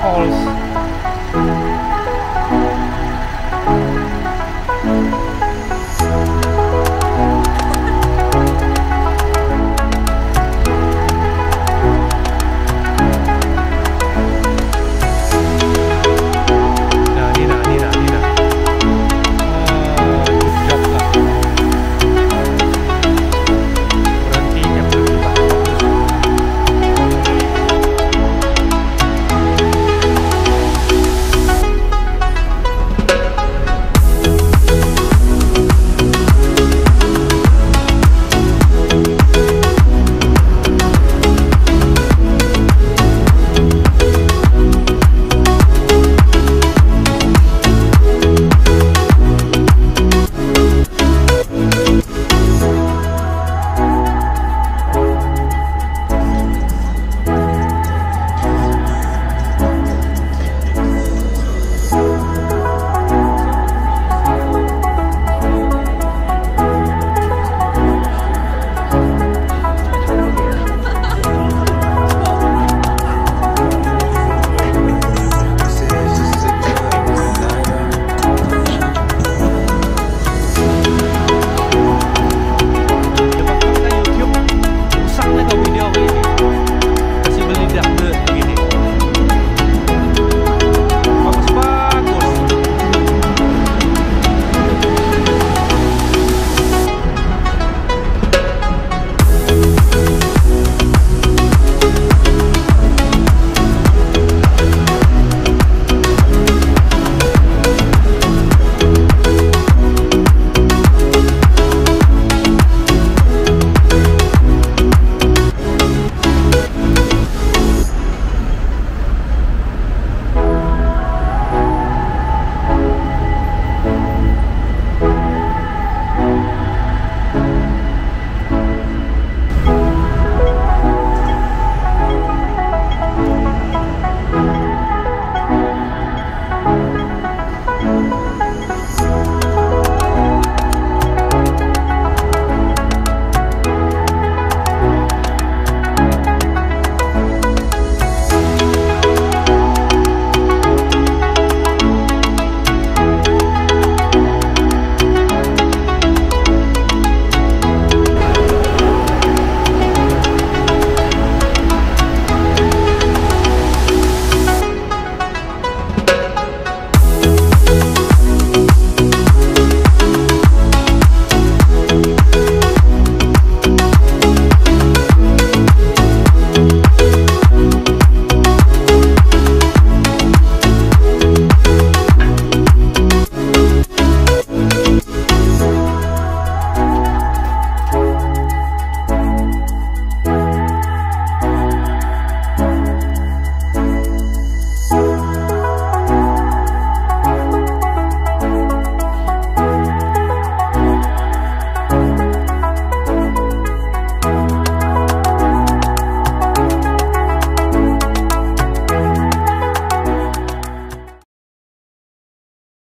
Jadi?